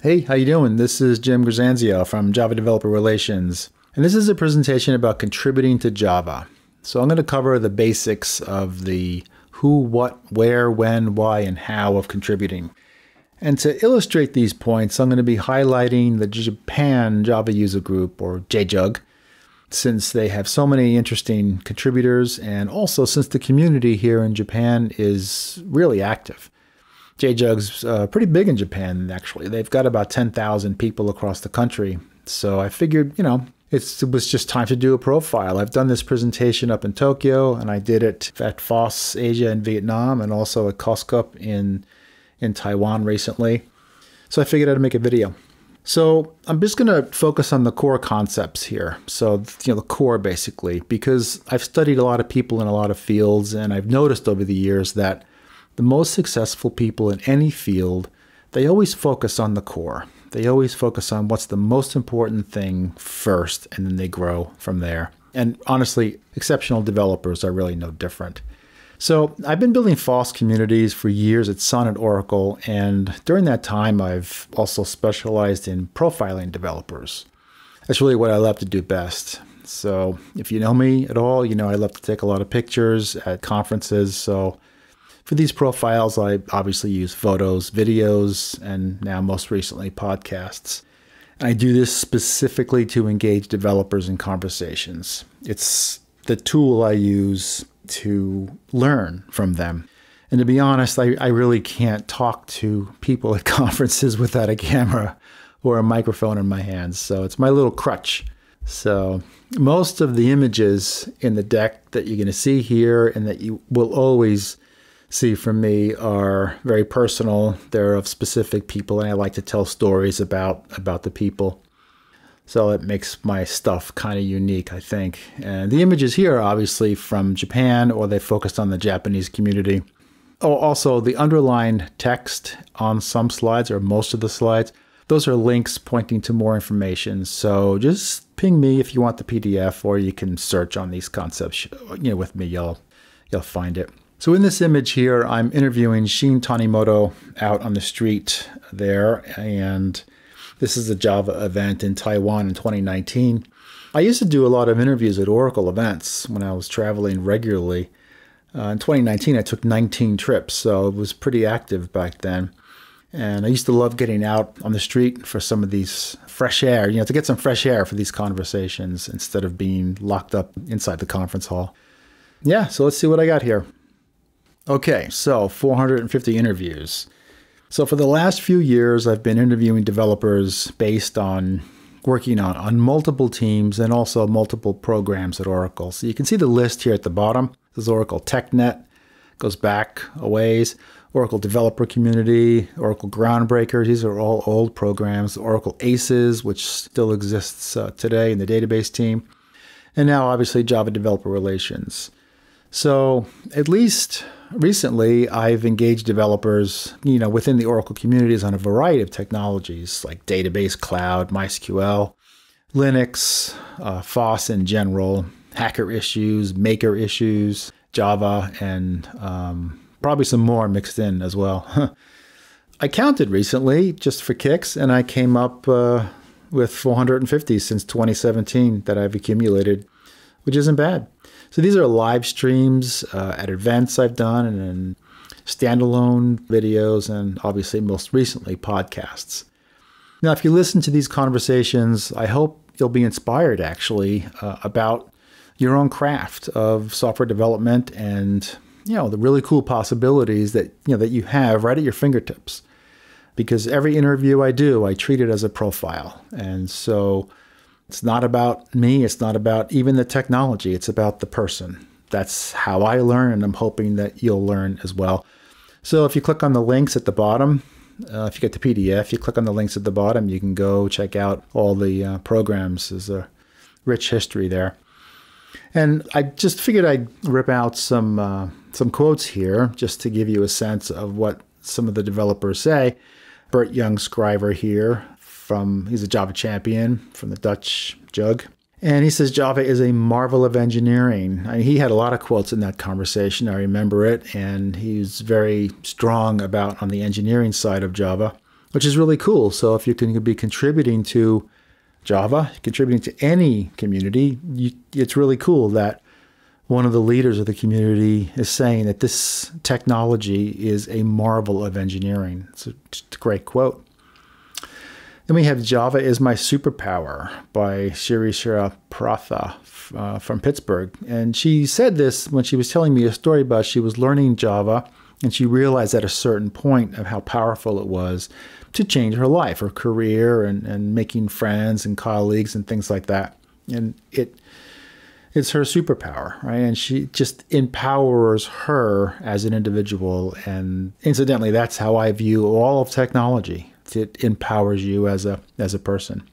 Hey, how you doing? This is Jim Grisanzio from Java Developer Relations, and this is a presentation about contributing to Java. So I'm going to cover the basics of the who, what, where, when, why, and how of contributing. And to illustrate these points, I'm going to be highlighting the Japan Java User Group, or JJUG, since they have so many interesting contributors, and also since the community here in Japan is really active. JJUG's uh, pretty big in Japan, actually. They've got about 10,000 people across the country. So I figured, you know, it was just time to do a profile. I've done this presentation up in Tokyo, and I did it at FOSS Asia in Vietnam, and also at COSCUP in in Taiwan recently. So I figured I'd make a video. So I'm just going to focus on the core concepts here. So you know the core basically, because I've studied a lot of people in a lot of fields, and I've noticed over the years that the most successful people in any field, they always focus on the core. They always focus on what's the most important thing first, and then they grow from there. And honestly, exceptional developers are really no different. So I've been building FOSS communities for years at Sun and Oracle, and during that time, I've also specialized in profiling developers. That's really what I love to do best. So if you know me at all, you know I love to take a lot of pictures at conferences. So for these profiles, I obviously use photos, videos, and now most recently podcasts. I do this specifically to engage developers in conversations. It's the tool I use to learn from them. And to be honest, I, I really can't talk to people at conferences without a camera or a microphone in my hands. So it's my little crutch. So most of the images in the deck that you're going to see here and that you will always see from me are very personal. They're of specific people, and I like to tell stories about about the people. So it makes my stuff kind of unique, I think. And the images here are obviously from Japan, or they focused on the Japanese community. Oh, also the underlined text on some slides, or most of the slides, those are links pointing to more information. So just ping me if you want the PDF, or you can search on these concepts. You know, with me, you'll you'll find it. So in this image here, I'm interviewing Shin Tanimoto out on the street there, and this is a Java event in Taiwan in 2019. I used to do a lot of interviews at Oracle events when I was traveling regularly. Uh, in 2019, I took 19 trips, so it was pretty active back then. And I used to love getting out on the street for some of these fresh air, you know, to get some fresh air for these conversations instead of being locked up inside the conference hall. Yeah, so let's see what I got here. Okay, so 450 interviews. So for the last few years, I've been interviewing developers based on working on, on multiple teams and also multiple programs at Oracle. So you can see the list here at the bottom. This is Oracle TechNet, goes back a ways. Oracle Developer Community, Oracle Groundbreakers, these are all old programs. Oracle ACES, which still exists uh, today in the database team. And now, obviously, Java Developer Relations. So, at least recently I've engaged developers, you know, within the Oracle communities on a variety of technologies like database, cloud, MySQL, Linux, uh, FOSS in general, hacker issues, maker issues, Java, and um, probably some more mixed in as well. I counted recently just for kicks, and I came up uh, with 450 since 2017 that I've accumulated, which isn't bad. So these are live streams uh, at events I've done and standalone videos and obviously most recently podcasts. Now, if you listen to these conversations, I hope you'll be inspired actually uh, about your own craft of software development and you know the really cool possibilities that you know that you have right at your fingertips because every interview I do I treat it as a profile and so it's not about me. It's not about even the technology. It's about the person. That's how I learn, and I'm hoping that you'll learn as well. So if you click on the links at the bottom, uh, if you get the PDF, you click on the links at the bottom, you can go check out all the uh, programs. There's a rich history there. And I just figured I'd rip out some uh, some quotes here just to give you a sense of what some of the developers say. Bert Jan Schrijver here from he's a Java champion from the Dutch Jug. And he says Java is a marvel of engineering. I mean, he had a lot of quotes in that conversation. I remember it. And he's very strong about on the engineering side of Java. which is really cool. So if you can be contributing to Java, contributing to any community, you, it's really cool that one of the leaders of the community is saying that this technology is a marvel of engineering. It's a, it's a great quote. Then we have Java is My Superpower by Sirisha Pratha uh, from Pittsburgh. And she said this when she was telling me a story about she was learning Java and she realized at a certain point of how powerful it was to change her life, her career, and, and making friends and colleagues and things like that. And it it's her superpower, right? And she just empowers her as an individual. And incidentally, that's how I view all of technology. It empowers you as a as a person.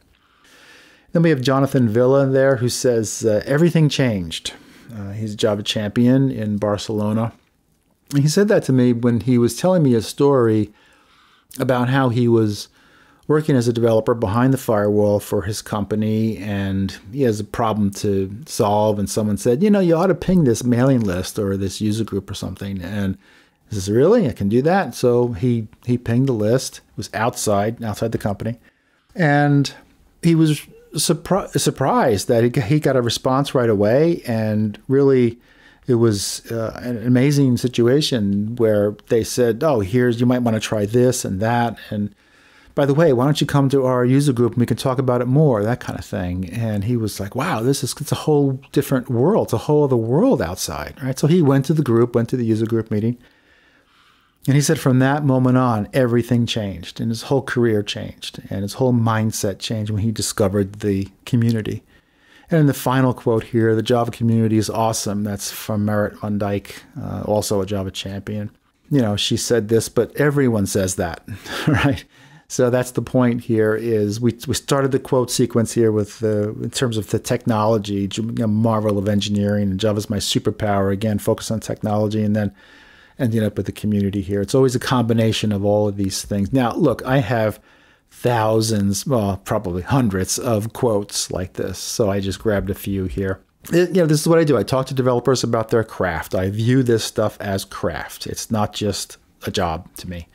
Then we have Jonathan Vila there, who says uh, everything changed. Uh, he's a Java champion in Barcelona. And he said that to me when he was telling me a story about how he was working as a developer behind the firewall for his company and he has a problem to solve and someone said you know you ought to ping this mailing list or this user group or something and he says really i can do that so he he pinged the list it was outside outside the company and he was surpri- surprised that he, he got a response right away and really it was uh, an amazing situation where they said, "Oh, here's you might want to try this and that." And by the way, why don't you come to our user group and we can talk about it more, that kind of thing. And he was like, "Wow, this is it's a whole different world. It's a whole other world outside." Right? So he went to the group, went to the user group meeting, and he said from that moment on, everything changed, and his whole career changed, and his whole mindset changed when he discovered the community. And in the final quote here, the Java community is awesome. That's from Marit Van uh, also a Java champion. You know, she said this, but everyone says that, right? So that's the point here is we, we started the quote sequence here with the, in terms of the technology, marvel of engineering, and Java's my superpower. Again, focus on technology, and then ending up with the community here. It's always a combination of all of these things. Now, look, I have – thousands, well, probably hundreds of quotes like this. So I just grabbed a few here. It, you know, this is what I do. I talk to developers about their craft. I view this stuff as craft. It's not just a job to me.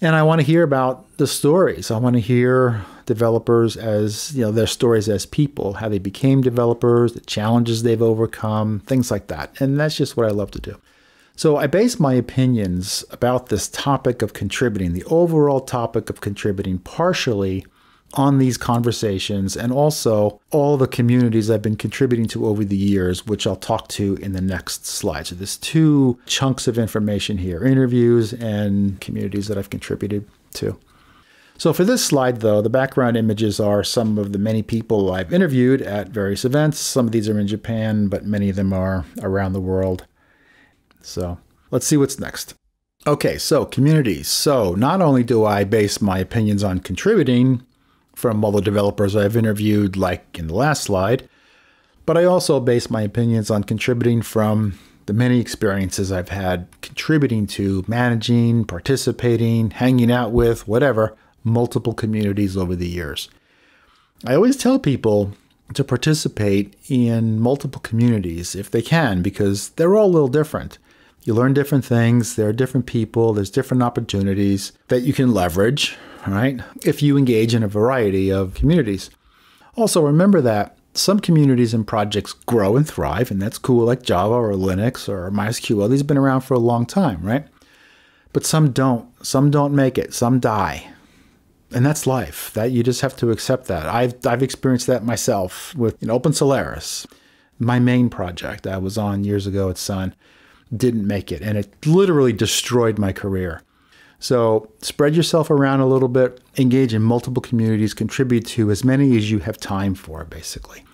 And I want to hear about the stories. I want to hear developers as, you know, their stories as people, how they became developers, the challenges they've overcome, things like that. And that's just what I love to do. So I base my opinions about this topic of contributing, the overall topic of contributing, partially on these conversations and also all the communities I've been contributing to over the years, which I'll talk to in the next slide. So there's two chunks of information here interviews and communities that I've contributed to. So for this slide, though, the background images are some of the many people I've interviewed at various events. Some of these are in Japan, but many of them are around the world. So let's see what's next. Okay, so communities. So not only do I base my opinions on contributing from all the developers I've interviewed, like in the last slide, but I also base my opinions on contributing from the many experiences I've had contributing to managing, participating, hanging out with, whatever, multiple communities over the years. I always tell people to participate in multiple communities if they can, because they're all a little different. You learn different things. There are different people. There's different opportunities that you can leverage, right? If you engage in a variety of communities. Also, remember that some communities and projects grow and thrive, and that's cool, like Java or Linux or MySQL. These have been around for a long time, right? But some don't. Some don't make it. Some die. And that's life. That you just have to accept that. I've I've experienced that myself with you know, Open Solaris, my main project I was on years ago at Sun didn't make it, and it literally destroyed my career. So spread yourself around a little bit, engage in multiple communities, contribute to as many as you have time for, basically.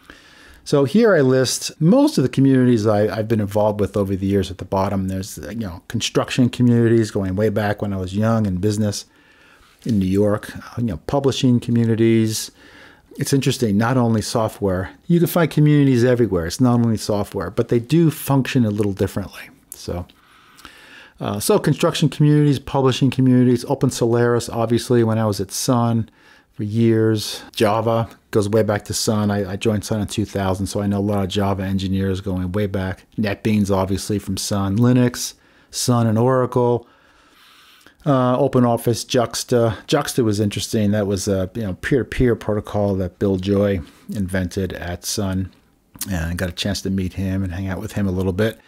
So here I list most of the communities I, have been involved with over the years. At the bottom, there's you know construction communities going way back when I was young in business in New York. You know publishing communities. It's interesting. Not only software, you can find communities everywhere. It's not only software, but they do function a little differently. So, uh, so construction communities, publishing communities, Open Solaris, obviously, when I was at Sun for years. Java goes way back to Sun. I, I, joined Sun in 2000, so I know a lot of Java engineers going way back. NetBeans, obviously, from Sun. Linux, Sun, and Oracle. Uh, Open Office, JXTA. JXTA was interesting. That was a you know peer-to-peer protocol that Bill Joy invented at Sun, and I got a chance to meet him and hang out with him a little bit.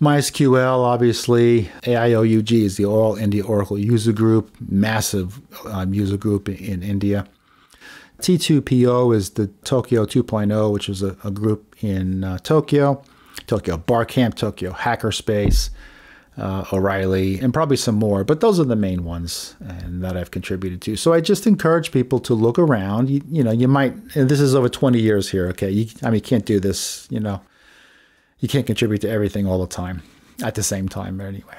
MySQL, obviously, AIOUG is the All India Oracle User Group, massive um, user group in India. T2PO is the Tokyo 2.0, which is a, a group in uh, Tokyo, Tokyo Barcamp, Tokyo Hackerspace, uh, O'Reilly, and probably some more. But those are the main ones and that I've contributed to. So I just encourage people to look around. You, you know, you might, and this is over 20 years here. Okay, you, I mean, you can't do this. You know, you can't contribute to everything all the time at the same time. Anyway.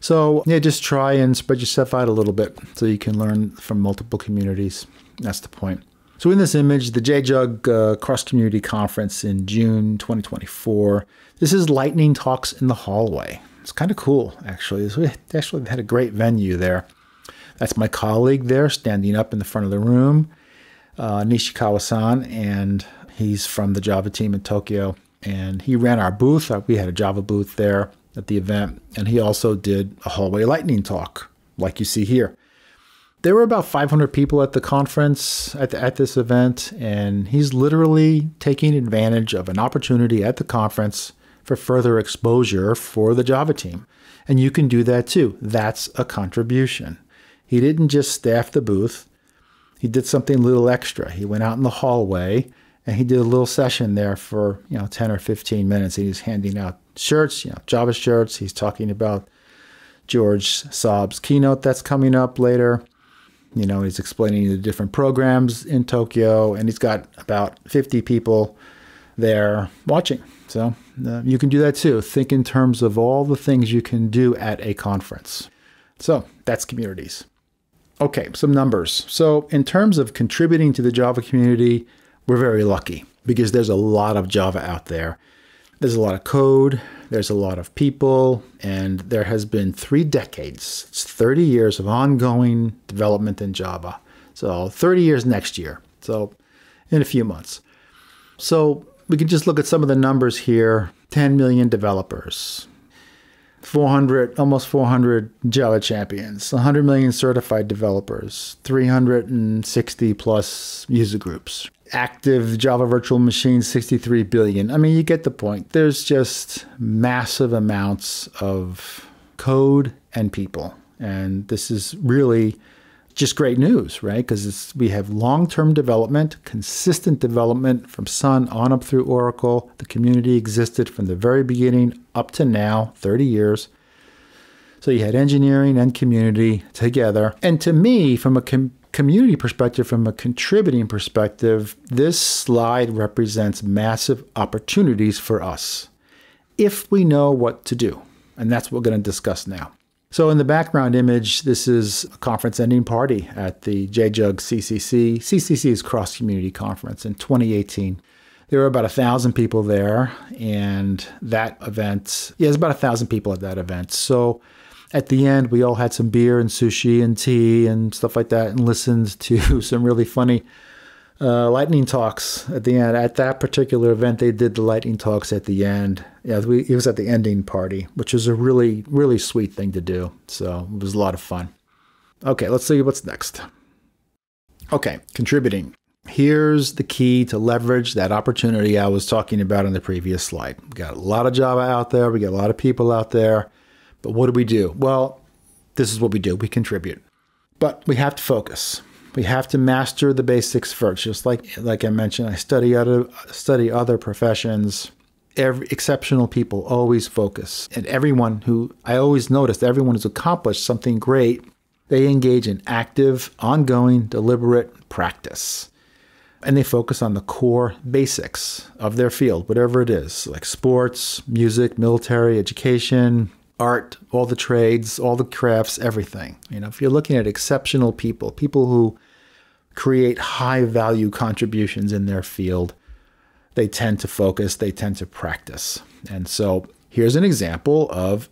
So yeah, just try and spread yourself out a little bit so you can learn from multiple communities. That's the point. So in this image, the JJUG uh, Cross Community Conference in June 2024. This is Lightning Talks in the hallway. It's kind of cool, actually. We actually had a great venue there. That's my colleague there standing up in the front of the room, uh, Nishikawa-san, and he's from the Java team in Tokyo. And he ran our booth. Uh, we had a Java booth there at the event, and he also did a hallway lightning talk, like you see here there were about 500 people at the conference at, the, at this event, and he's literally taking advantage of an opportunity at the conference for further exposure for the Java team. And you can do that too. That's a contribution. He didn't just staff the booth, he did something a little extra. He went out in the hallway and he did a little session there for, you know, 10 or 15 minutes. And He's handing out shirts, you know, Java shirts. He's talking about George Saab's keynote that's coming up later. You know, he's explaining the different programs in Tokyo, and he's got about 50 people there watching. So uh, you can do that too. Think in terms of all the things you can do at a conference. So that's communities. Okay, some numbers. So, in terms of contributing to the Java community, we're very lucky because there's a lot of Java out there. There's a lot of code, there's a lot of people, and there has been three decades. It's 30 years of ongoing development in Java. So 30 years next year. So in a few months. So we can just look at some of the numbers here 10 million developers, 400, almost 400 Java champions, 100 million certified developers, 360 plus user groups, active Java virtual machines 63 billion. I mean, you get the point. There's just massive amounts of code and people. And this is really just great news, right? Because we have long term development, consistent development from Sun on up through Oracle. The community existed from the very beginning up to now, 30 years. So you had engineering and community together. And to me, from a com- community perspective, from a contributing perspective, this slide represents massive opportunities for us if we know what to do. And that's what we're going to discuss now. So, in the background image, this is a conference ending party at the JJUG CCC. CCC is Cross Community Conference in 2018. There were about a thousand people there, and that event, yeah, there's about a thousand people at that event. So, at the end, we all had some beer and sushi and tea and stuff like that and listened to some really funny uh, lightning talks at the end. At that particular event, they did the lightning talks at the end. Yeah, we, it was at the ending party, which was a really, really sweet thing to do. So it was a lot of fun. Okay, let's see what's next. Okay, contributing. Here's the key to leverage that opportunity I was talking about in the previous slide. We got a lot of Java out there, we got a lot of people out there. But what do we do? Well, this is what we do we contribute. But we have to focus. We have to master the basics first. Just like like I mentioned, I study other study other professions. Every exceptional people always focus, and everyone who I always noticed, everyone who's accomplished something great, they engage in active, ongoing, deliberate practice and they focus on the core basics of their field, whatever it is, like sports, music, military, education, art, all the trades, all the crafts, everything. You know, if you're looking at exceptional people, people who create high value contributions in their field, they tend to focus, they tend to practice. And so here's an example of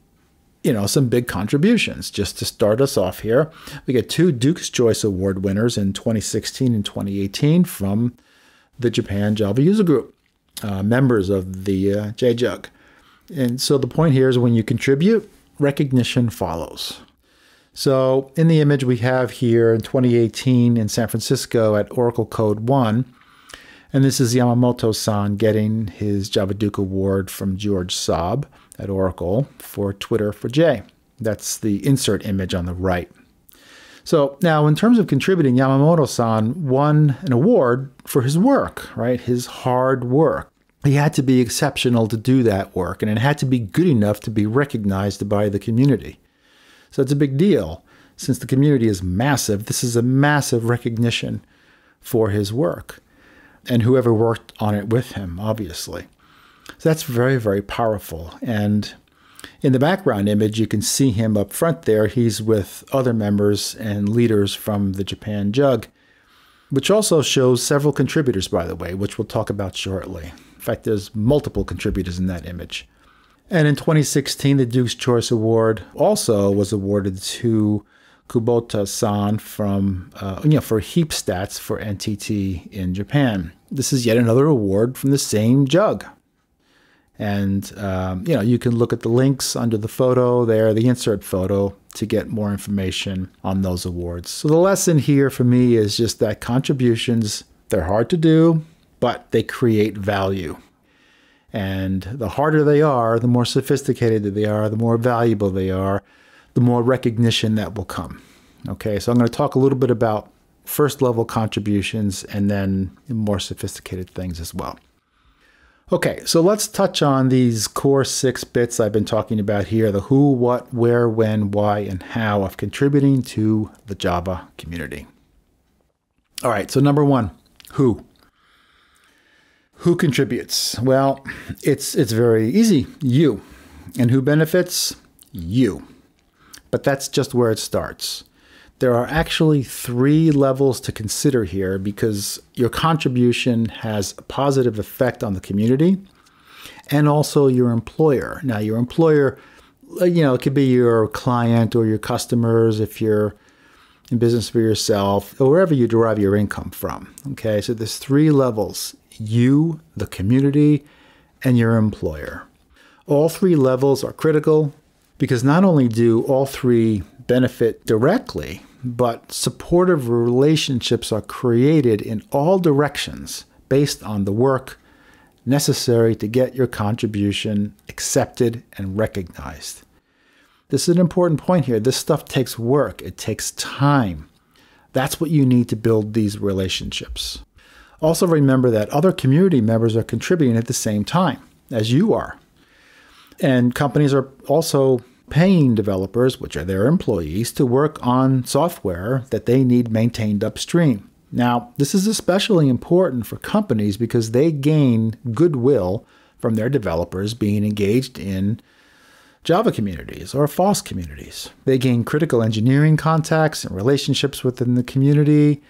you know, some big contributions. Just to start us off here, we get two Duke's Choice Award winners in 2016 and 2018 from the Japan Java User Group, uh, members of the uh, JJUG. And so the point here is when you contribute, recognition follows. So in the image we have here in 2018 in San Francisco at Oracle Code 1, and this is Yamamoto-san getting his Java Duke Award from George Saab at Oracle for Twitter4J. That's the insert image on the right. So now, in terms of contributing, Yamamoto-san won an award for his work, right? His hard work. He had to be exceptional to do that work, and it had to be good enough to be recognized by the community. So it's a big deal. Since the community is massive, this is a massive recognition for his work and whoever worked on it with him, obviously. So that's very, very powerful. And in the background image, you can see him up front there. He's with other members and leaders from the Japan Jug, which also shows several contributors, by the way, which we'll talk about shortly. In fact, there's multiple contributors in that image. And in 2016, the Duke's Choice Award also was awarded to Kubota-san from, uh, you know, for HeapStats for NTT in Japan. This is yet another award from the same jug. And, um, you know, you can look at the links under the photo there, the insert photo, to get more information on those awards. So the lesson here for me is just that contributions, they're hard to do, but they create value. And the harder they are, the more sophisticated they are, the more valuable they are, the more recognition that will come. Okay, so I'm going to talk a little bit about first level contributions and then more sophisticated things as well. Okay, so let's touch on these core six bits I've been talking about here the who, what, where, when, why, and how of contributing to the Java community. All right, so number one, who. Who contributes? Well, it's, it's very easy you. And who benefits? You. But that's just where it starts there are actually three levels to consider here because your contribution has a positive effect on the community and also your employer. Now, your employer, uh, you know, it could be your client or your customers if you're in business for yourself or wherever you derive your income from. Okay, so there's three levels you, the community, and your employer. All three levels are critical because not only do all three benefit directly, but supportive relationships are created in all directions based on the work necessary to get your contribution accepted and recognized. This is an important point here. This stuff takes work, it takes time. That's what you need to build these relationships. Also, remember that other community members are contributing at the same time as you are. And companies are also paying developers, which are their employees, to work on software that they need maintained upstream. Now, this is especially important for companies because they gain goodwill from their developers being engaged in Java communities or FOSS communities. They gain critical engineering contacts and relationships within the community.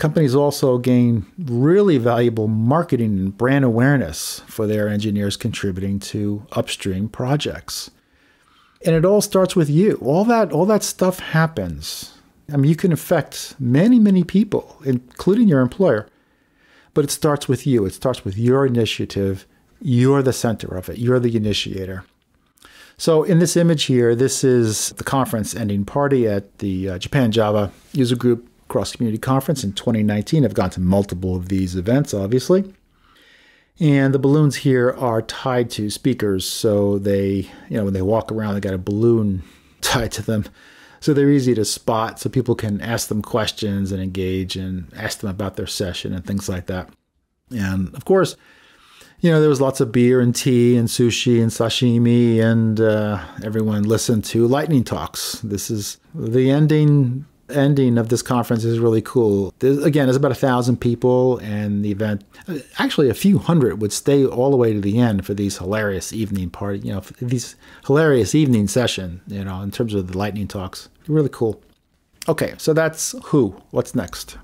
Companies also gain really valuable marketing and brand awareness for their engineers contributing to upstream projects and it all starts with you. All that all that stuff happens. I mean, you can affect many, many people, including your employer, but it starts with you. It starts with your initiative. You're the center of it. You're the initiator. So in this image here, this is the conference ending party at the uh, Japan Java User Group Cross Community Conference in 2019. I've gone to multiple of these events, obviously. And the balloons here are tied to speakers, so they, you know, when they walk around, they got a balloon tied to them. So they're easy to spot, so people can ask them questions and engage and ask them about their session and things like that. And of course, you know, there was lots of beer and tea and sushi and sashimi, and uh, everyone listened to lightning talks. This is the ending ending of this conference is really cool. There's, again, there's about a thousand people, and the event, actually, a few hundred would stay all the way to the end for these hilarious evening party, you know, these hilarious evening session, you know, in terms of the lightning talks. Really cool. Okay, so that's who. What's next?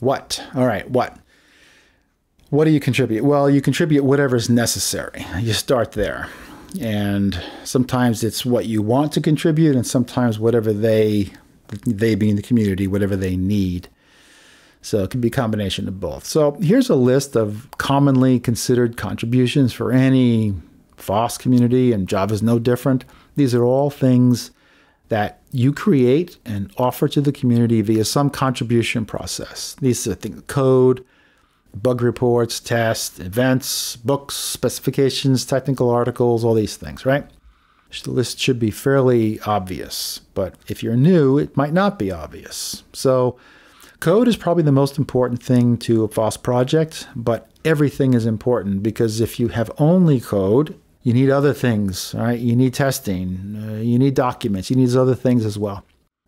What? All right, what? What do you contribute? Well, you contribute whatever's necessary. You start there. And sometimes it's what you want to contribute, and sometimes whatever they they being the community, whatever they need. So it can be a combination of both. So here's a list of commonly considered contributions for any FOSS community, and Java is no different. These are all things that you create and offer to the community via some contribution process. These are things code, bug reports, tests, events, books, specifications, technical articles, all these things, right? The list should be fairly obvious, but if you're new, it might not be obvious. So, code is probably the most important thing to a FOSS project, but everything is important because if you have only code, you need other things, right? You need testing, uh, you need documents, you need other things as well.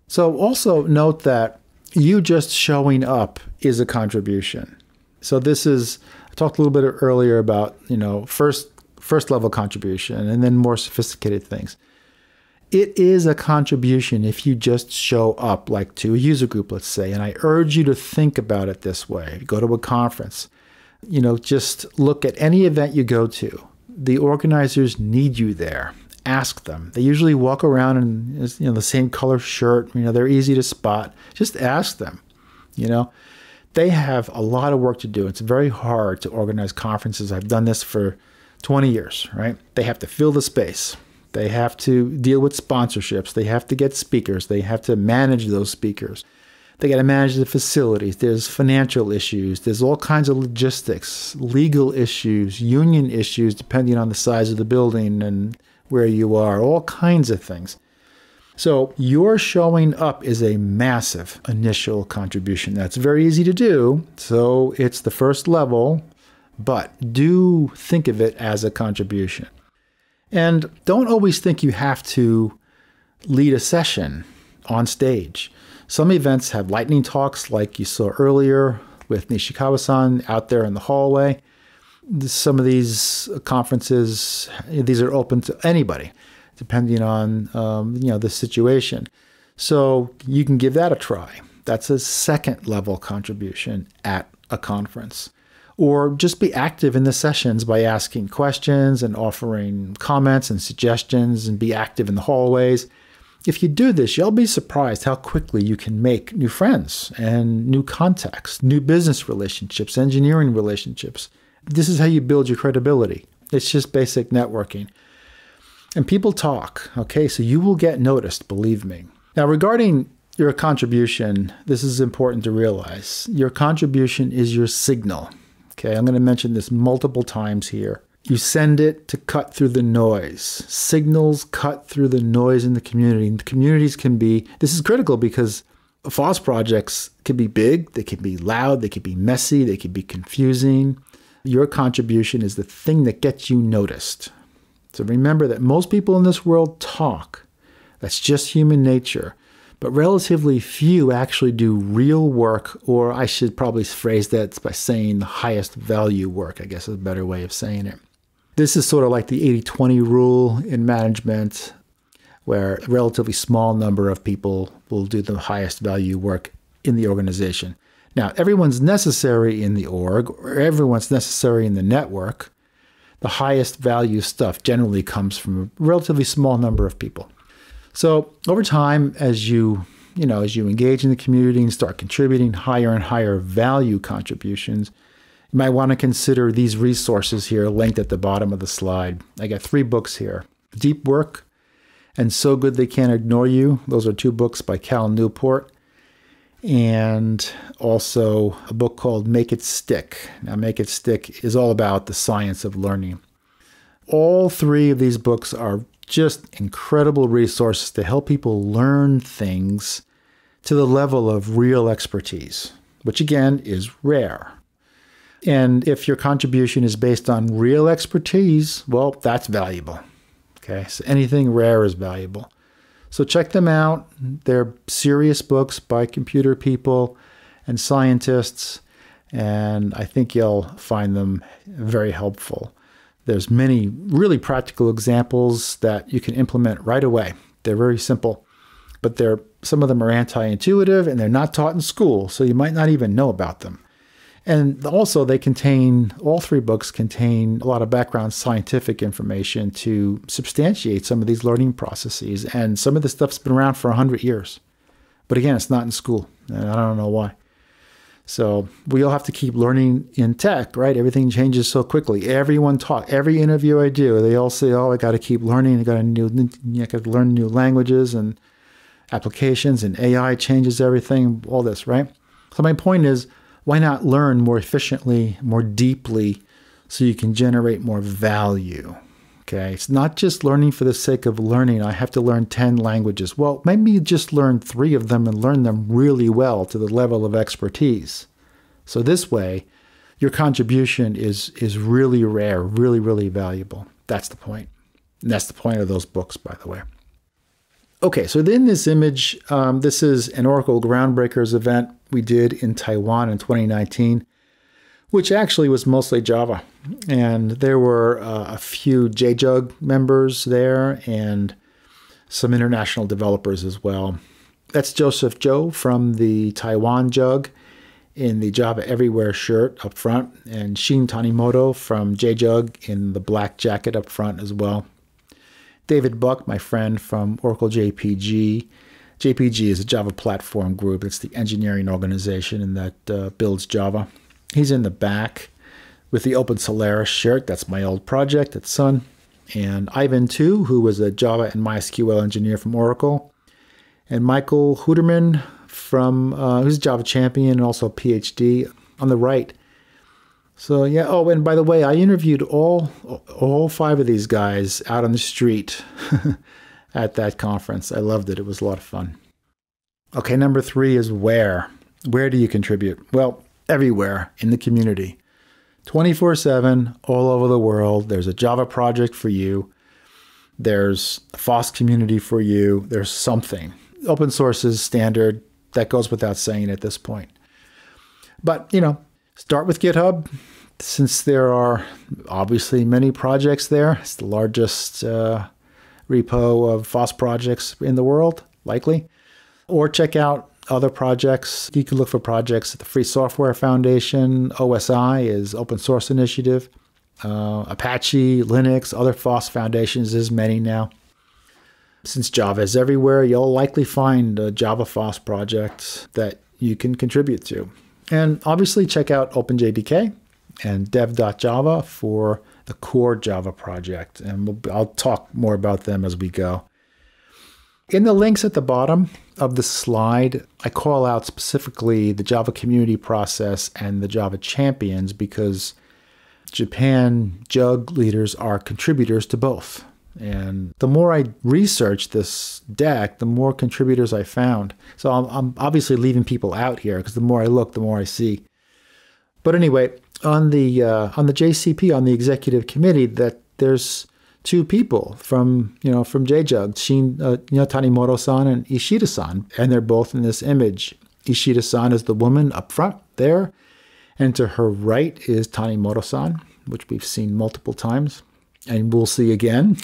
So, also note that you just showing up is a contribution. So, this is, I talked a little bit earlier about, you know, first first level contribution and then more sophisticated things. It is a contribution if you just show up, like to a user group, let's say. And I urge you to think about it this way go to a conference, you know, just look at any event you go to. The organizers need you there. Ask them. They usually walk around in you know the same color shirt. You know they're easy to spot. Just ask them. You know, they have a lot of work to do. It's very hard to organize conferences. I've done this for 20 years, right? They have to fill the space. They have to deal with sponsorships. They have to get speakers. They have to manage those speakers. They got to manage the facilities. There's financial issues. There's all kinds of logistics, legal issues, union issues, depending on the size of the building and where you are, all kinds of things. So, your showing up is a massive initial contribution. That's very easy to do. So, it's the first level but do think of it as a contribution. And don't always think you have to lead a session on stage. Some events have lightning talks, like you saw earlier with Nishikawa san out there in the hallway. Some of these conferences, these are open to anybody, depending on um, you know the situation. So you can give that a try. That's a second level contribution at a conference or just be active in the sessions by asking questions and offering comments and suggestions and be active in the hallways. If you do this, you'll be surprised how quickly you can make new friends and new contacts, new business relationships, engineering relationships. This is how you build your credibility. It's just basic networking. And people talk, okay? So you will get noticed, believe me. Now, regarding your contribution, this is important to realize. Your contribution is your signal. Okay, I'm going to mention this multiple times here. You send it to cut through the noise. Signals cut through the noise in the community. And the communities can be, this is critical because FOSS projects can be big, they can be loud, they can be messy, they can be confusing. Your contribution is the thing that gets you noticed. So remember that most people in this world talk. That's just human nature but relatively few actually do real work, or I should probably phrase that by saying the highest value work, I guess is a better way of saying it. This is sort of like the 80 20 rule in management, where a relatively small number of people will do the highest value work in the organization. Now, everyone's necessary in the org, or everyone's necessary in the network. The highest value stuff generally comes from a relatively small number of people. So over time, as you you know as you engage in the community and start contributing higher and higher value contributions, you might want to consider these resources here linked at the bottom of the slide. I got three books here: Deep Work and So Good They Can't Ignore You. Those are two books by Cal Newport. And also a book called Make It Stick. Now, Make It Stick is all about the science of learning. All three of these books are just incredible resources to help people learn things to the level of real expertise, which again is rare. And if your contribution is based on real expertise, well, that's valuable. Okay, so anything rare is valuable. So check them out. They're serious books by computer people and scientists, and I think you'll find them very helpful. There's many really practical examples that you can implement right away. They're very simple, but they're some of them are anti-intuitive and they're not taught in school, so you might not even know about them. And also they contain all three books contain a lot of background scientific information to substantiate some of these learning processes and some of this stuff's been around for 100 years. But again, it's not in school, and I don't know why. So we all have to keep learning in tech, right? Everything changes so quickly. Everyone talk, every interview I do, they all say, "Oh, I got to keep learning. I got to new, I got to learn new languages." And applications and AI changes everything, all this, right? So my point is, why not learn more efficiently, more deeply, so you can generate more value? Okay, it's not just learning for the sake of learning. I have to learn 10 languages. Well, maybe you just learn three of them and learn them really well to the level of expertise. So this way, your contribution is is really rare, really, really valuable. That's the point. And that's the point of those books, by the way. Okay, so in this image, um, this is an Oracle Groundbreakers event we did in Taiwan in 2019 which actually was mostly Java. And there were uh, a few JJUG members there and some international developers as well. That's Joseph Joe from the Taiwan Jug in the Java Everywhere shirt up front, and Shin Tanimoto from JJUG in the black jacket up front as well. David Buck, my friend from Oracle JPG. JPG is a Java platform group. It's the engineering organization that uh, builds Java. He's in the back with the Open Solaris shirt. That's my old project at Sun. And Ivan, too, who was a Java and MySQL engineer from Oracle. And Michael Huderman, from uh, who's a Java champion and also a PhD on the right. So yeah. Oh, and by the way, I interviewed all all five of these guys out on the street at that conference. I loved it. It was a lot of fun. Okay, number three is where. Where do you contribute? Well, everywhere in the community. 24 7, all over the world. There's a Java project for you. There's a FOSS community for you. There's something. Open source is standard. That goes without saying at this point. But, you know, start with GitHub since there are obviously many projects there. It's the largest uh, repo of FOSS projects in the world, likely. Or check out other projects. You can look for projects at the Free Software Foundation. OSI is open source initiative. Uh, Apache, Linux, other FOSS foundations, there's many now. Since Java is everywhere, you'll likely find a Java FOSS project that you can contribute to. And obviously, check out OpenJDK and dev.java for the core Java project. And we'll, I'll talk more about them as we go. In the links at the bottom of the slide, I call out specifically the Java community process and the Java champions because Japan Jug leaders are contributors to both. And the more I researched this deck, the more contributors I found. So I'm, I'm obviously leaving people out here because the more I look, the more I see. But anyway, on the uh, on the JCP on the executive committee, that there's two people from you know from JJUG, Shin, uh, you know, Tanimoto-san and Ishida-san, and they're both in this image. Ishida-san is the woman up front there, and to her right is Tanimoto-san, which we've seen multiple times, and we'll see again.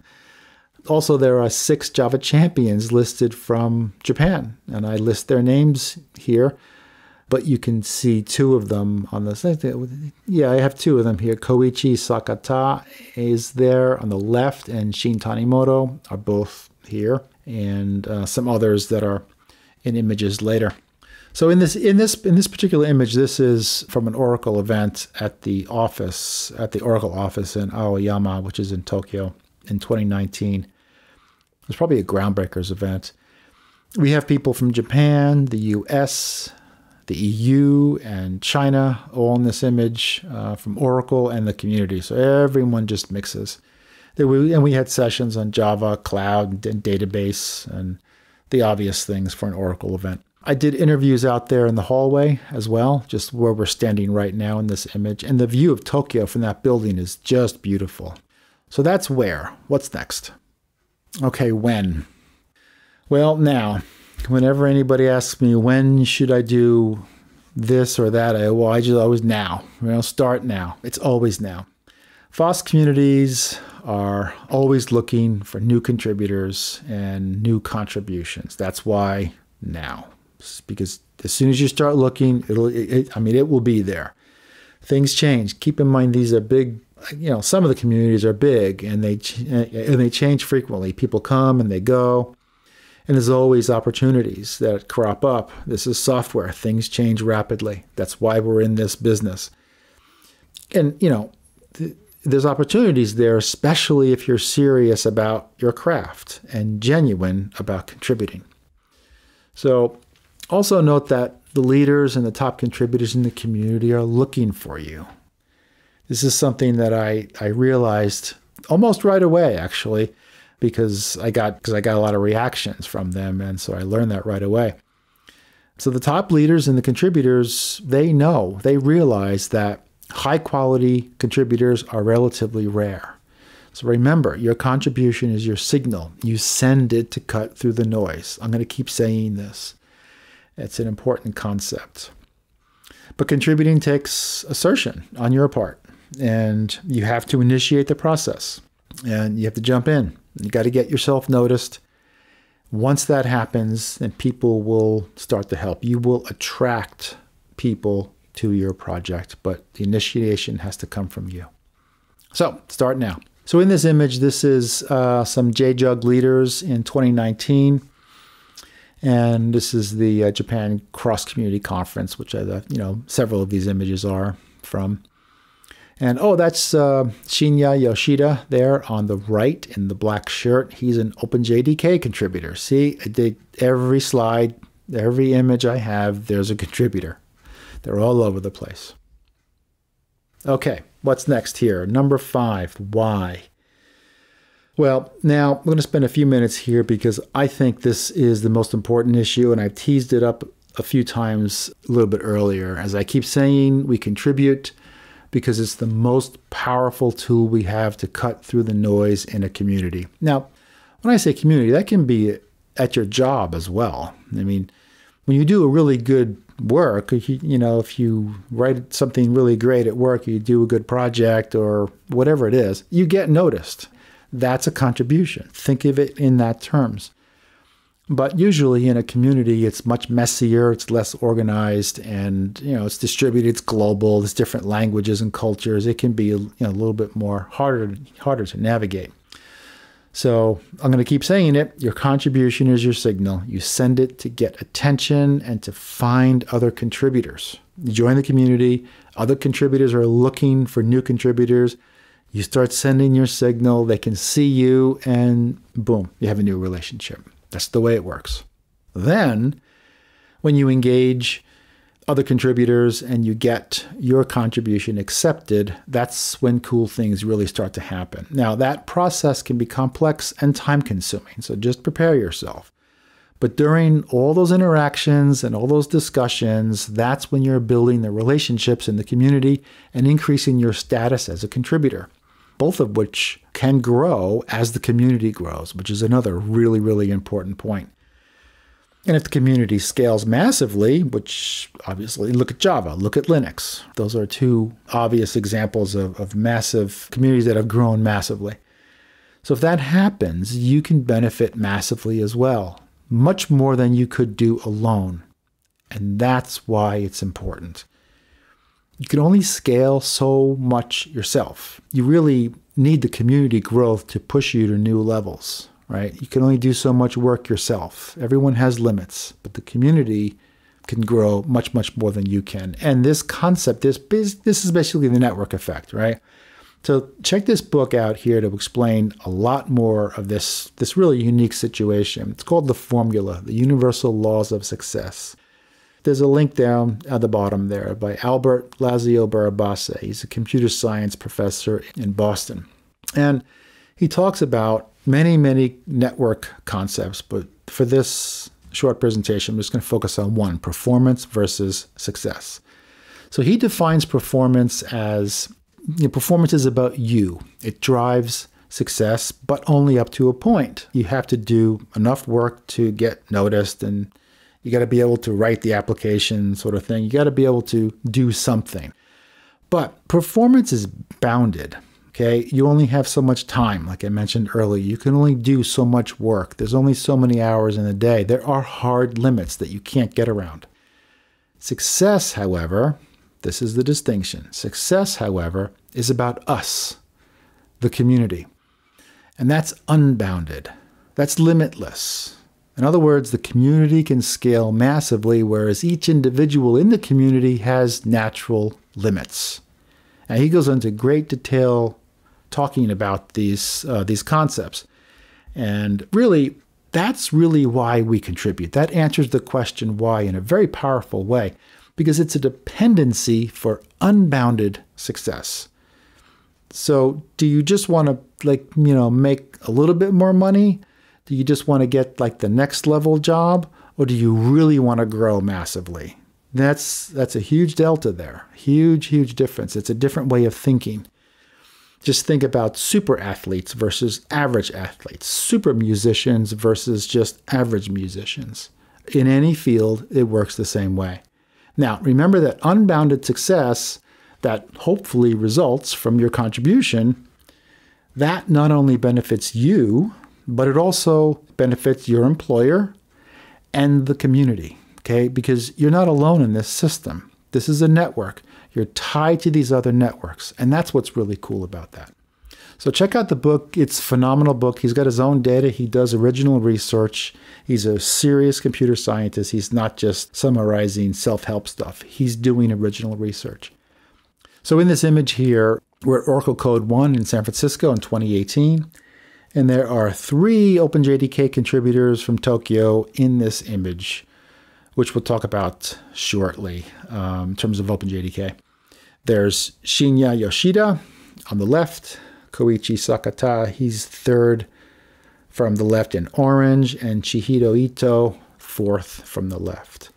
also, there are six Java champions listed from Japan, and I list their names here but you can see two of them on the yeah I have two of them here. Koichi Sakata is there on the left and Shin Tanimoto are both here and uh, some others that are in images later. So in this in this in this particular image this is from an Oracle event at the office at the Oracle office in Aoyama which is in Tokyo in 2019 it's probably a groundbreakers event. We have people from Japan, the US, the EU and China all in this image uh, from Oracle and the community. So everyone just mixes. and we had sessions on Java, cloud, and database, and the obvious things for an Oracle event. I did interviews out there in the hallway as well, just where we're standing right now in this image. And the view of Tokyo from that building is just beautiful. So that's where. What's next? Okay, when? Well, now, whenever anybody asks me when should I do this or that, I well, I just always now. You know, start now. It's always now. FOSS communities are always looking for new contributors and new contributions. That's why now, because as soon as you start looking, it'll. It, I mean, it will be there. Things change. Keep in mind these are big. You know, some of the communities are big and they and they change frequently. People come and they go. And there's always opportunities that crop up. This is software, things change rapidly. That's why we're in this business. And, you know, there's opportunities there, especially if you're serious about your craft and genuine about contributing. So, also note that the leaders and the top contributors in the community are looking for you. This is something that I, I realized almost right away, actually, because I got because I got a lot of reactions from them, and so I learned that right away. So the top leaders and the contributors, they know, they realize that high quality contributors are relatively rare. So remember, your contribution is your signal. You send it to cut through the noise. I'm going to keep saying this. It's an important concept. But contributing takes assertion on your part, and you have to initiate the process, and you have to jump in. You got to get yourself noticed. Once that happens, then people will start to help. You will attract people to your project, but the initiation has to come from you. So start now. So in this image, this is uh, some JJUG leaders in 2019. And this is the uh, Japan Cross Community Conference, which I, you know, several of these images are from. And oh, that's uh, Shinya Yoshida there on the right in the black shirt. He's an OpenJDK contributor. See, I did every slide, every image I have, there's a contributor. They're all over the place. Okay, what's next here? Number five, why? Well, now I'm going to spend a few minutes here because I think this is the most important issue, and I've teased it up a few times a little bit earlier. As I keep saying, we contribute because it's the most powerful tool we have to cut through the noise in a community. Now, when I say community, that can be at your job as well. I mean, when you do a really good work, you know, if you write something really great at work, you do a good project or whatever it is, you get noticed that's a contribution. Think of it in that terms. But usually in a community, it's much messier, it's less organized, and you know it's distributed, it's global, there's different languages and cultures. It can be you know, a little bit more harder harder to navigate. So I'm going to keep saying it. Your contribution is your signal. You send it to get attention and to find other contributors. You join the community. Other contributors are looking for new contributors. You start sending your signal, they can see you, and boom, you have a new relationship. That's the way it works. Then, when you engage other contributors and you get your contribution accepted, that's when cool things really start to happen. Now, that process can be complex and time consuming, so just prepare yourself. But during all those interactions and all those discussions, that's when you're building the relationships in the community and increasing your status as a contributor both of which can grow as the community grows, which is another really, really important point. And if the community scales massively, which obviously look at Java, look at Linux, those are two obvious examples of, of massive communities that have grown massively. So if that happens, you can benefit massively as well, much more than you could do alone. And that's why it's important you can only scale so much yourself. You really need the community growth to push you to new levels, right? You can only do so much work yourself. Everyone has limits, but the community can grow much, much more than you can. And this concept, this this is basically the network effect, right? So check this book out here to explain a lot more of this this really unique situation. It's called The Formula: The Universal Laws of Success. There's a link down at the bottom there by Albert László Barabási. He's a computer science professor in Boston. And he talks about many, many network concepts, but for this short presentation, I'm just going to focus on one performance versus success. So he defines performance as you know, performance is about you, it drives success, but only up to a point. You have to do enough work to get noticed and you got to be able to write the application sort of thing. You got to be able to do something. But performance is bounded. Okay. You only have so much time, like I mentioned earlier. You can only do so much work. There's only so many hours in a day. There are hard limits that you can't get around. Success, however, this is the distinction. Success, however, is about us, the community. And that's unbounded. That's limitless. In other words, the community can scale massively, whereas each individual in the community has natural limits. And he goes into great detail talking about these uh, these concepts. And really, that's really why we contribute. That answers the question why in a very powerful way, because it's a dependency for unbounded success. So, do you just want to like, you know, make a little bit more money? Do you just want to get like the next level job or do you really want to grow massively? That's that's a huge delta there. Huge huge difference. It's a different way of thinking. Just think about super athletes versus average athletes, super musicians versus just average musicians. In any field, it works the same way. Now, remember that unbounded success that hopefully results from your contribution, that not only benefits you, but it also benefits your employer and the community, okay? Because you're not alone in this system. This is a network. You're tied to these other networks, and that's what's really cool about that. So check out the book. It's a phenomenal book. He's got his own data. He does original research. He's a serious computer scientist. He's not just summarizing self-help stuff. He's doing original research. So in this image here, we're at Oracle Code One in San Francisco in 2018. And there are three OpenJDK contributors from Tokyo in this image, which we'll talk about shortly um, in terms of OpenJDK. There's Shinya Yoshida on the left, Koichi Sakata, he's third from the left in orange, and Chihiro Ito, fourth from the left.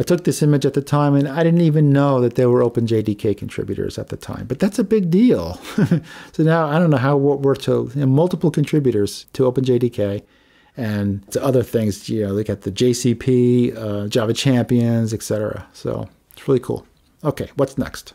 I took this image at the time and I didn't even know that there were OpenJDK contributors at the time, but that's a big deal. so now I don't know how what we're to you know, multiple contributors to OpenJDK and to other things. You know, they got the JCP, uh, Java Champions, etc. So it's really cool. Okay, what's next?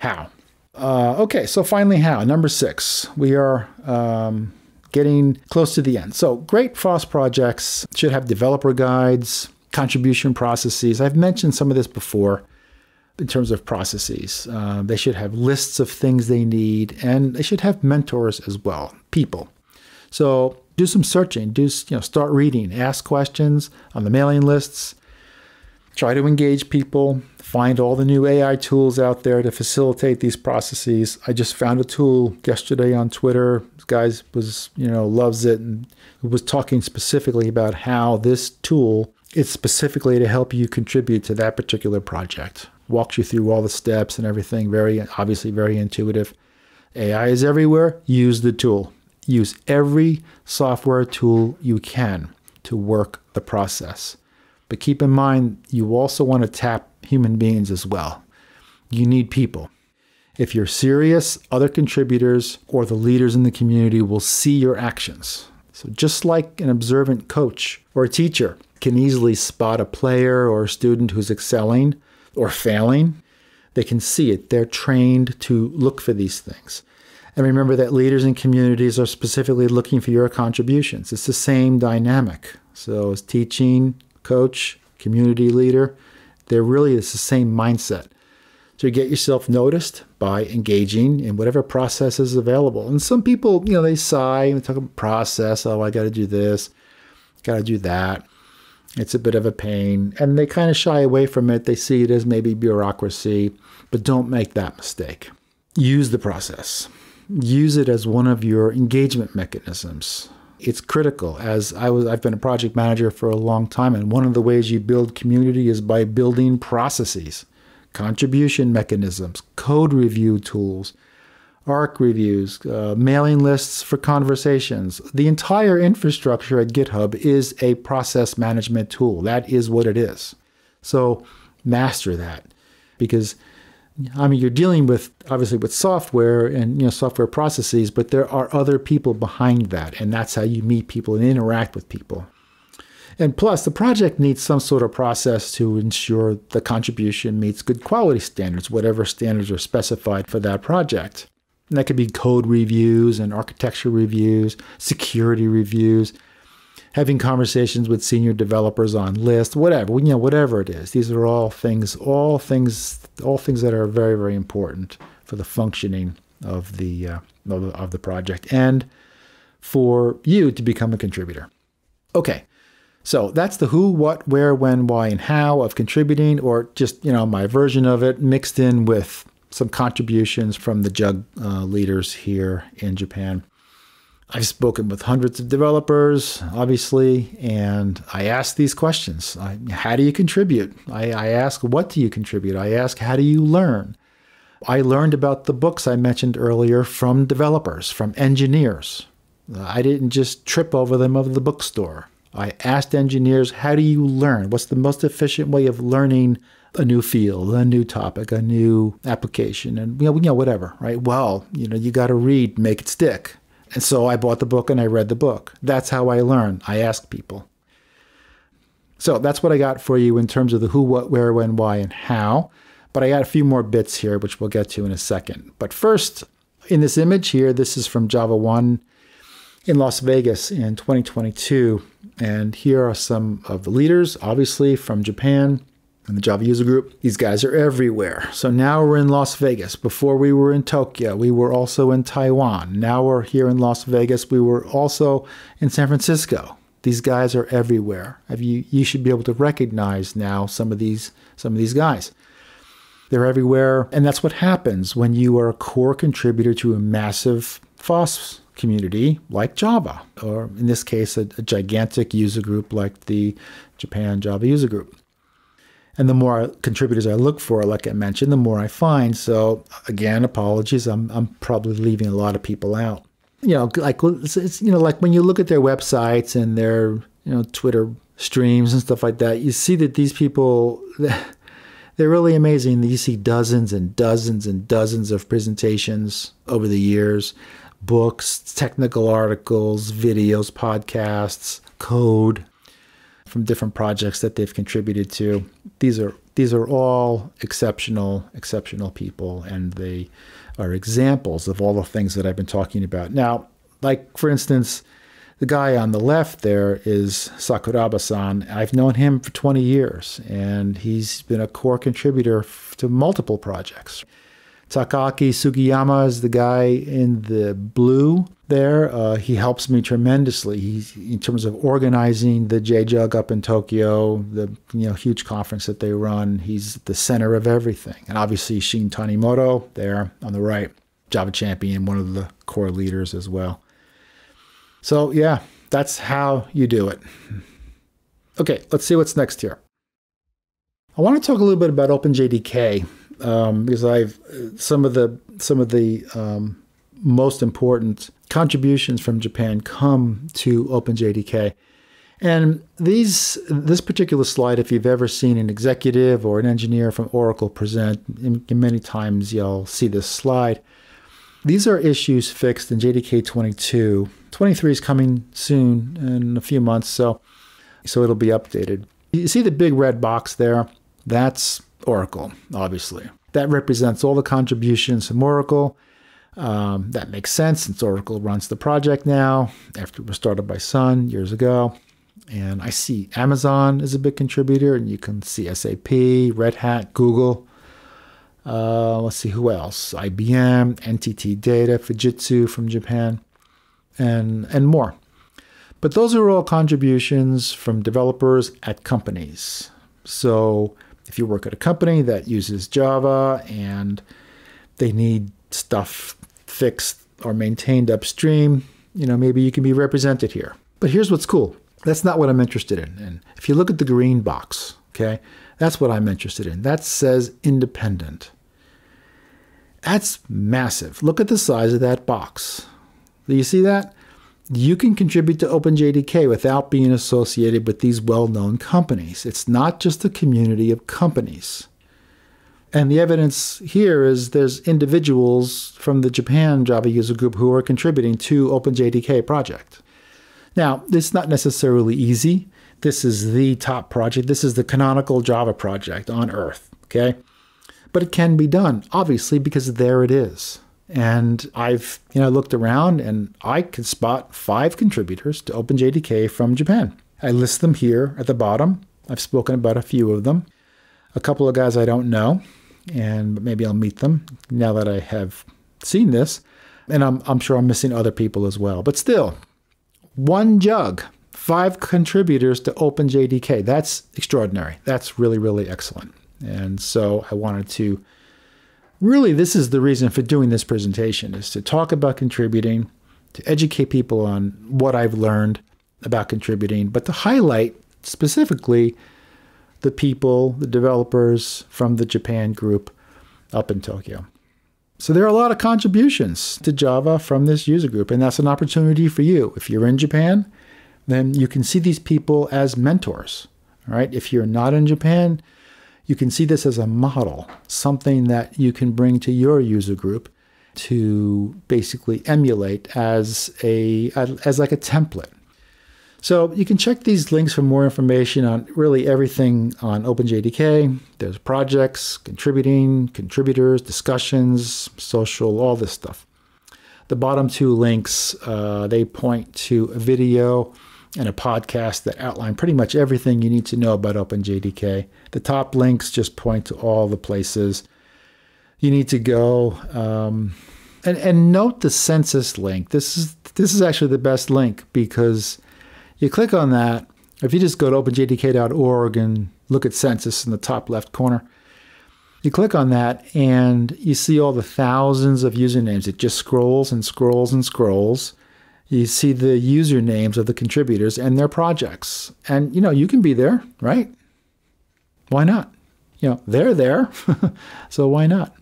How? Uh, okay, so finally, how? Number six. We are um, getting close to the end. So, great FOSS projects should have developer guides, contribution processes. I've mentioned some of this before in terms of processes. Uh, they should have lists of things they need, and they should have mentors as well, people. So do some searching, do you know, start reading, ask questions on the mailing lists. Try to engage people, find all the new AI tools out there to facilitate these processes. I just found a tool yesterday on Twitter. This guy was, you know, loves it and was talking specifically about how this tool it's specifically to help you contribute to that particular project. Walks you through all the steps and everything, very obviously very intuitive. AI is everywhere. Use the tool. Use every software tool you can to work the process. But keep in mind, you also want to tap human beings as well. You need people. If you're serious, other contributors or the leaders in the community will see your actions. So, just like an observant coach or a teacher, can easily spot a player or a student who's excelling or failing. They can see it. They're trained to look for these things. And remember that leaders and communities are specifically looking for your contributions. It's the same dynamic. So, as teaching, coach, community leader, they're really it's the same mindset. So, you get yourself noticed by engaging in whatever process is available. And some people, you know, they sigh and talk about process. Oh, I got to do this, got to do that. It's a bit of a pain, and they kind of shy away from it. They see it as maybe bureaucracy, but don't make that mistake. Use the process. Use it as one of your engagement mechanisms. It's critical as I was I've been a project manager for a long time and one of the ways you build community is by building processes, contribution mechanisms, code review tools, ARC reviews, uh, mailing lists for conversations. The entire infrastructure at GitHub is a process management tool. That is what it is. So master that because I mean you're dealing with obviously with software and you know software processes, but there are other people behind that and that's how you meet people and interact with people. And plus, the project needs some sort of process to ensure the contribution meets good quality standards, whatever standards are specified for that project. And that could be code reviews and architecture reviews, security reviews, having conversations with senior developers on list, whatever, you know, whatever it is. These are all things, all things, all things that are very, very important for the functioning of the, uh, of, of the project and for you to become a contributor. Okay. So that's the who, what, where, when, why, and how of contributing, or just, you know, my version of it mixed in with some contributions from the Jug uh, leaders here in Japan. I've spoken with hundreds of developers, obviously, and I ask these questions. I, how do you contribute? I, I ask, what do you contribute? I ask, how do you learn? I learned about the books I mentioned earlier from developers, from engineers. I didn't just trip over them of the bookstore. I asked engineers, how do you learn? What's the most efficient way of learning a new field, a new topic, a new application, and you know, you know whatever, right? Well, you know, you got to read, make it stick. And so I bought the book and I read the book. That's how I learn. I ask people. So that's what I got for you in terms of the who, what, where, when, why, and how. But I got a few more bits here, which we'll get to in a second. But first, in this image here, this is from JavaOne in Las Vegas in 2022. And here are some of the leaders, obviously from Japan and the Java user group. These guys are everywhere. So now we're in Las Vegas. Before we were in Tokyo, we were also in Taiwan. Now we're here in Las Vegas. We were also in San Francisco. These guys are everywhere. You, you should be able to recognize now some of these some of these guys. They're everywhere, and that's what happens when you are a core contributor to a massive FOSS community like Java, or in this case, a, a gigantic user group like the Japan Java user group. And the more contributors I look for, like I mentioned, the more I find. So again, apologies. I'm I'm probably leaving a lot of people out. You know, like it's, you know, like when you look at their websites and their you know Twitter streams and stuff like that, you see that these people they're really amazing. You see dozens and dozens and dozens of presentations over the years, books, technical articles, videos, podcasts, code from different projects that they've contributed to. These are these are all exceptional, exceptional people, and they are examples of all the things that I've been talking about. Now, like for instance, the guy on the left there is Sakuraba san. I've known him for 20 years, and he's been a core contributor to multiple projects. Takaaki Sugiyama is the guy in the blue there. Uh, he helps me tremendously. He's in terms of organizing the JJUG up in Tokyo, the you know huge conference that they run. He's the center of everything. And obviously Shin Tanimoto there on the right, Java champion, one of the core leaders as well. So, yeah, that's how you do it. Okay, let's see what's next here. I want to talk a little bit about OpenJDK um, because I've some of the some of the um, most important contributions from Japan come to OpenJDK. And these this particular slide, if you've ever seen an executive or an engineer from Oracle present, many times you'll see this slide. These are issues fixed in JDK 22. 23 is coming soon in a few months, so so it'll be updated. You see the big red box there? That's Oracle, obviously. That represents all the contributions from Oracle. Um, that makes sense since Oracle runs the project now after it was started by Sun years ago. And I see Amazon is a big contributor, and you can see SAP, Red Hat, Google. Uh, let's see who else: IBM, NTT Data, Fujitsu from Japan, and and more. But those are all contributions from developers at companies. So if you work at a company that uses Java and they need stuff fixed or maintained upstream, you know, maybe you can be represented here. But here's what's cool. That's not what I'm interested in. And if you look at the green box, okay, that's what I'm interested in. That says independent. That's massive. Look at the size of that box. Do you see that? You can contribute to OpenJDK without being associated with these well known companies. It's not just a community of companies. And the evidence here is there's individuals from the Japan Java user group who are contributing to OpenJDK project. Now, it's not necessarily easy. This is the top project. This is the canonical Java project on earth, okay? But it can be done, obviously, because there it is. And I've, you know, looked around and I can spot five contributors to OpenJDK from Japan. I list them here at the bottom. I've spoken about a few of them. A couple of guys I don't know, and maybe I'll meet them now that I have seen this. And I'm, I'm sure I'm missing other people as well. But still, one jug, five contributors to OpenJDK. That's extraordinary. That's really, really excellent. And so I wanted to really, this is the reason for doing this presentation is to talk about contributing, to educate people on what I've learned about contributing, but to highlight specifically the people, the developers from the Japan group up in Tokyo. So there are a lot of contributions to Java from this user group, and that's an opportunity for you. If you're in Japan, then you can see these people as mentors. All right. If you're not in Japan, you can see this as a model, something that you can bring to your user group to basically emulate as a as like a template. So you can check these links for more information on really everything on OpenJDK. There's projects, contributing, contributors, discussions, social, all this stuff. The bottom two links, uh, they point to a video and a podcast that outline pretty much everything you need to know about OpenJDK. The top links just point to all the places you need to go. Um, and, and note the census link. This is this is actually the best link because you click on that. If you just go to openjdk.org and look at census in the top left corner, you click on that and you see all the thousands of usernames. It just scrolls and scrolls and scrolls you see the usernames of the contributors and their projects. And you know, you can be there, right? Why not? You know, they're there. so why not?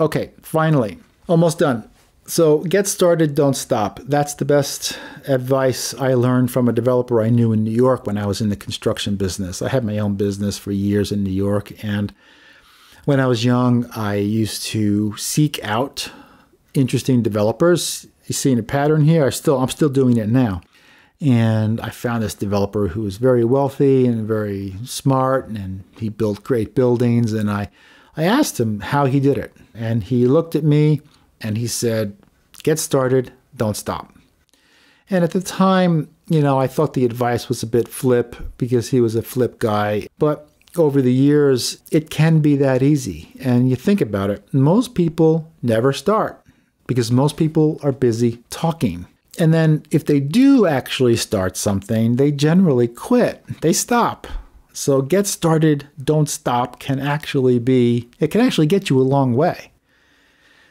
Okay, finally, almost done. So get started, don't stop. That's the best advice I learned from a developer I knew in New York when I was in the construction business. I had my own business for years in New York and when I was young, I used to seek out interesting developers you seeing a pattern here? I still I'm still doing it now. And I found this developer who was very wealthy and very smart and he built great buildings and I I asked him how he did it. And he looked at me and he said, "Get started, don't stop." And at the time, you know, I thought the advice was a bit flip because he was a flip guy, but over the years, it can be that easy. And you think about it, most people never start because most people are busy talking. And then if they do actually start something, they generally quit, they stop. So get started, don't stop can actually be, it can actually get you a long way.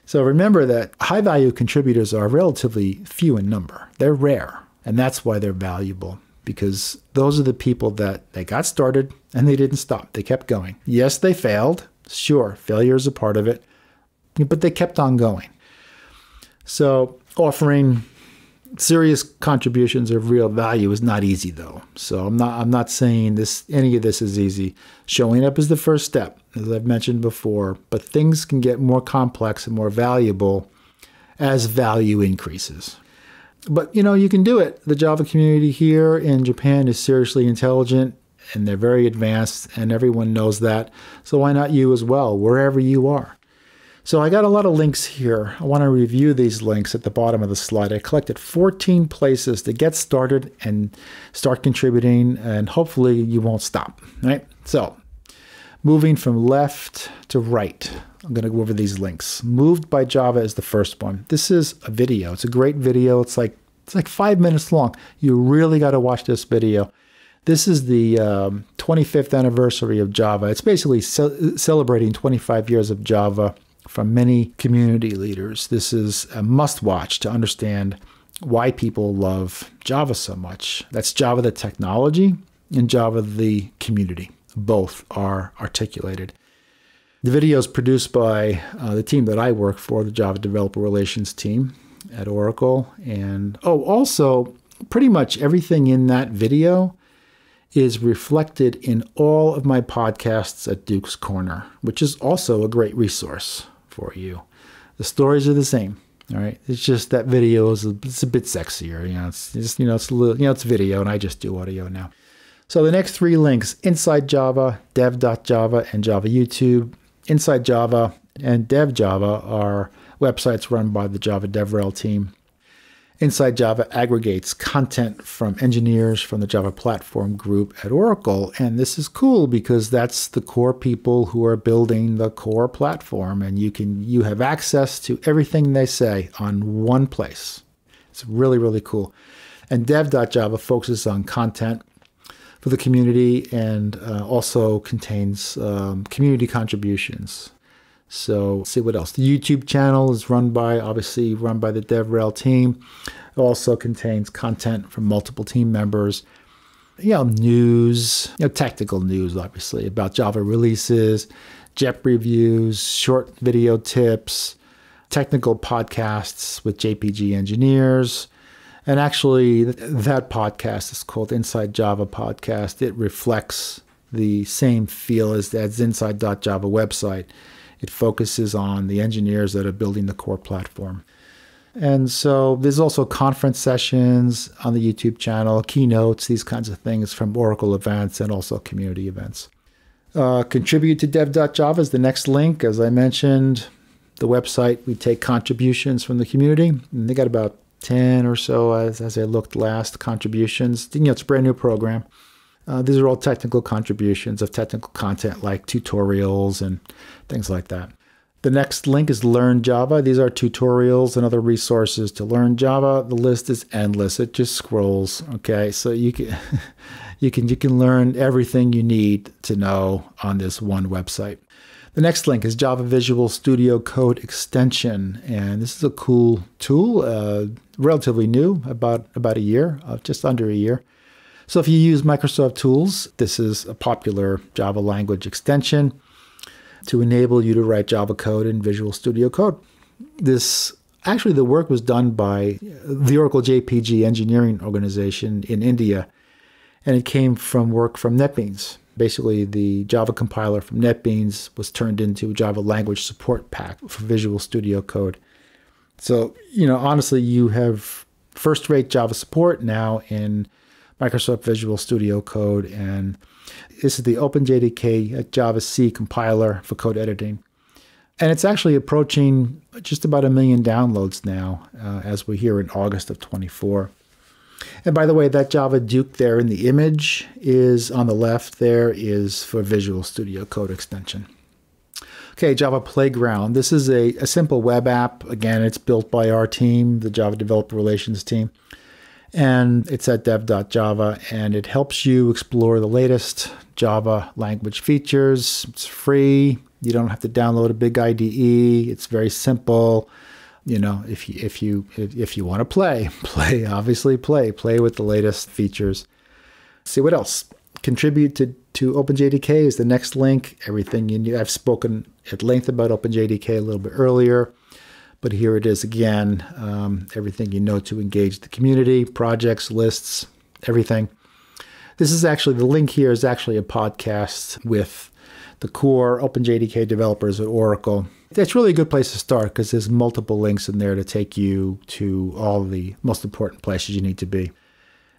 So remember that high value contributors are relatively few in number. They're rare, and that's why they're valuable because those are the people that they got started and they didn't stop. They kept going. Yes, they failed. Sure, failure is a part of it, but they kept on going. So offering serious contributions of real value is not easy though. So I'm not I'm not saying this any of this is easy. Showing up is the first step, as I've mentioned before, but things can get more complex and more valuable as value increases. But you know, you can do it. The Java community here in Japan is seriously intelligent and they're very advanced and everyone knows that. So why not you as well, wherever you are? So I got a lot of links here. I want to review these links at the bottom of the slide. I collected 14 places to get started and start contributing, and hopefully you won't stop. Right? So moving from left to right, I'm going to go over these links. Moved by Java is the first one. This is a video. It's a great video. It's like it's like five minutes long. You really got to watch this video. This is the um, 25th anniversary of Java. It's basically ce celebrating 25 years of Java from many community leaders. This is a must watch to understand why people love Java so much. That's Java the technology and Java the community. Both are articulated. The video is produced by uh, the team that I work for, the Java Developer Relations team at Oracle. And oh, also, pretty much everything in that video is reflected in all of my podcasts at Duke's Corner, which is also a great resource for you. The stories are the same. All right. It's just that video is a, it's a bit sexier. You know, it's just, you know, it's a little, you know, it's video and I just do audio now. So the next three links, Inside Java, dev.java, and Java YouTube. Inside Java and Dev Java are websites run by the Java DevRel team. Inside Java aggregates content from engineers from the Java platform group at Oracle. And this is cool because that's the core people who are building the core platform. And you can you have access to everything they say on one place. It's really, really cool. And dev.java focuses on content for the community and uh, also contains um, community contributions. So see what else. The YouTube channel is run by, obviously run by the DevRel team. It also contains content from multiple team members. You know, news, you know, technical news, obviously, about Java releases, JEP reviews, short video tips, technical podcasts with JPG engineers. And actually, that podcast is called Inside Java Podcast. It reflects the same feel as that Inside.java website. It focuses on the engineers that are building the core platform. And so there's also conference sessions on the YouTube channel, keynotes, these kinds of things from Oracle events and also community events. Uh, contribute to dev.java is the next link. As I mentioned, the website, we take contributions from the community. And they got about 10 or so as, as I looked last contributions. You know, it's a brand new program. Uh, these are all technical contributions of technical content like tutorials and things like that. The next link is Learn Java. These are tutorials and other resources to learn Java. The list is endless. It just scrolls. Okay, so you can you can you can learn everything you need to know on this one website. The next link is Java Visual Studio Code Extension, and this is a cool tool, uh, relatively new, about about a year, uh, just under a year. So if you use Microsoft Tools, this is a popular Java language extension to enable you to write Java code in Visual Studio Code. This actually the work was done by the Oracle JPG engineering organization in India, and it came from work from NetBeans. Basically, the Java compiler from NetBeans was turned into a Java language support pack for Visual Studio Code. So, you know, honestly, you have first rate Java support now in Microsoft Visual Studio Code, and this is the OpenJDK javac compiler for code editing. And it's actually approaching just about a million downloads now, uh, as we're here in August of 24. And by the way, that Java Duke there in the image is on the left there is for Visual Studio Code extension. Okay, Java Playground. This is a, a simple web app. Again, it's built by our team, the Java Developer Relations team and it's at dev.java and it helps you explore the latest Java language features. It's free. You don't have to download a big IDE. It's very simple. You know, if you if you if, you want to play, play obviously play, play with the latest features. See what else. Contribute to to OpenJDK is the next link. Everything you need. I've spoken at length about OpenJDK a little bit earlier. But here it is again um, everything you know to engage the community, projects, lists, everything. This is actually the link here is actually a podcast with the core OpenJDK developers at Oracle. That's really a good place to start because there's multiple links in there to take you to all the most important places you need to be.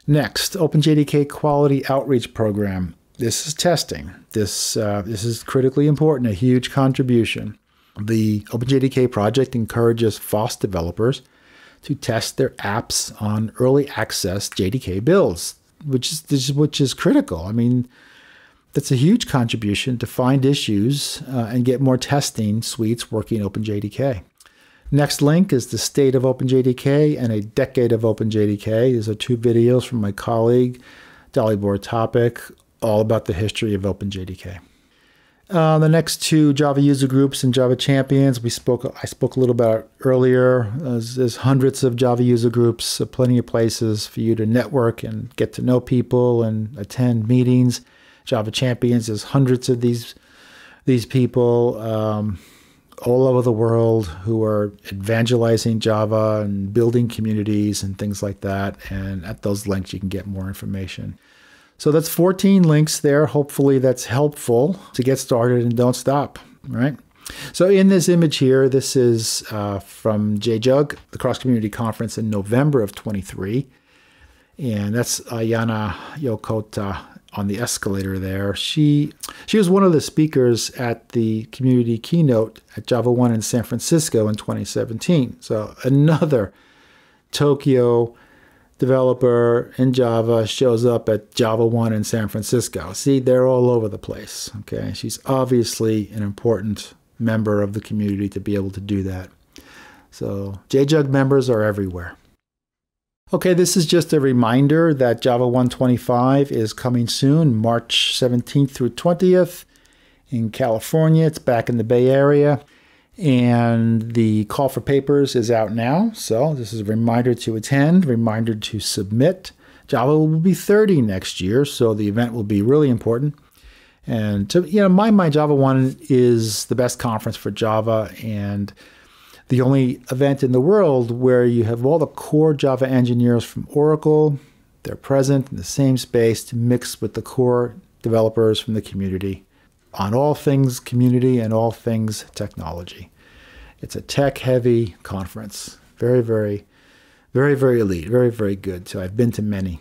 Next, OpenJDK Quality Outreach Program. This is testing. This uh, this is critically important, a huge contribution. The OpenJDK project encourages FOSS developers to test their apps on early access JDK builds, which is which is critical. I mean, that's a huge contribution to find issues uh, and get more testing suites working OpenJDK. Next link is the state of OpenJDK and a decade of OpenJDK. These are two videos from my colleague, Dolly Dalibor Topic, all about the history of OpenJDK. Uh, the next two Java user groups and Java champions we spoke. I spoke a little about earlier. There's, there's hundreds of Java user groups, uh, plenty of places for you to network and get to know people and attend meetings. Java champions. There's hundreds of these these people um, all over the world who are evangelizing Java and building communities and things like that. And at those links, you can get more information. So that's 14 links there. Hopefully that's helpful to get started and don't stop, right? So in this image here, this is uh, from JJUG, the Cross Community Conference in November of 23. And that's Ayana Yokota on the escalator there. She she was one of the speakers at the community keynote at JavaOne in San Francisco in 2017. So another Tokyo developer in Java shows up at JavaOne in San Francisco. See, they're all over the place. Okay, she's obviously an important member of the community to be able to do that. So JJUG members are everywhere. Okay, this is just a reminder that Java 125 is coming soon, March 17th through 20th in California. It's back in the Bay Area. And the call for papers is out now. So this is a reminder to attend, reminder to submit. Java will be 30 next year, so the event will be really important. And to you know, my my JavaOne is the best conference for Java and the only event in the world where you have all the core Java engineers from Oracle. They're present in the same space to mix with the core developers from the community on all things community and all things technology. It's a tech heavy conference. Very, very, very, very elite. Very, very good. So I've been to many.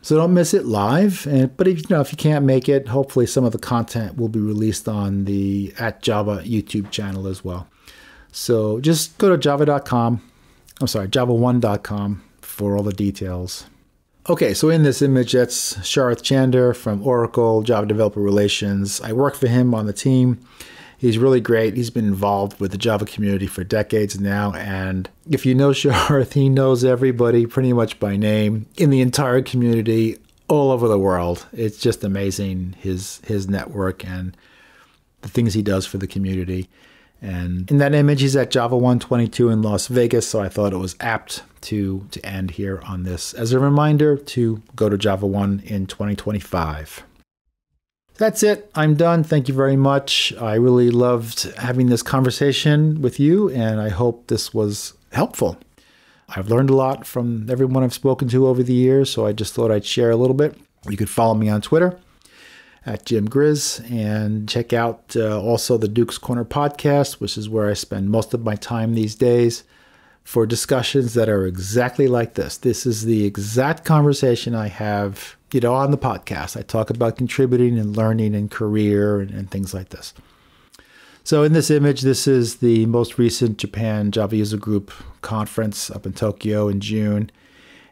So don't miss it live. And, but if you know if you can't make it, hopefully some of the content will be released on the at Java YouTube channel as well. So just go to java.com. I'm sorry, javaone.com for all the details. Okay, so in this image, that's Sharat Chander from Oracle Java Developer Relations. I work for him on the team. He's really great. He's been involved with the Java community for decades now. And if you know Sharat, he knows everybody pretty much by name in the entire community all over the world. It's just amazing his his network and the things he does for the community. And in that image, he's at Java 122 in Las Vegas, so I thought it was apt to, to end here on this as a reminder to go to JavaOne in 2025. That's it. I'm done. Thank you very much. I really loved having this conversation with you, and I hope this was helpful. I've learned a lot from everyone I've spoken to over the years, so I just thought I'd share a little bit. You could follow me on Twitter at jimgris and check out uh, also the Duke's Corner podcast, which is where I spend most of my time these days for discussions that are exactly like this. This is the exact conversation I have you know, on the podcast, I talk about contributing and learning and career and, and, things like this. So in this image, this is the most recent Japan Java User Group conference up in Tokyo in June.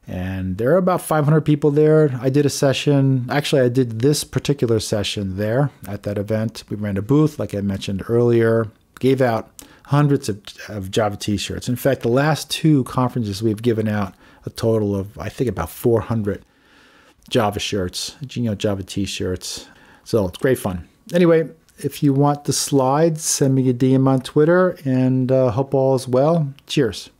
And there are about 500 people there. I did a session. Actually, I did this particular session there at that event. We ran a booth, like I mentioned earlier, gave out hundreds of, of Java t shirts. In fact, the last two conferences, we've given out a total of, I think, about 400 Java shirts, Genio Java t-shirts. So it's great fun. Anyway, if you want the slides, send me a DM on Twitter and uh, hope all is well. Cheers.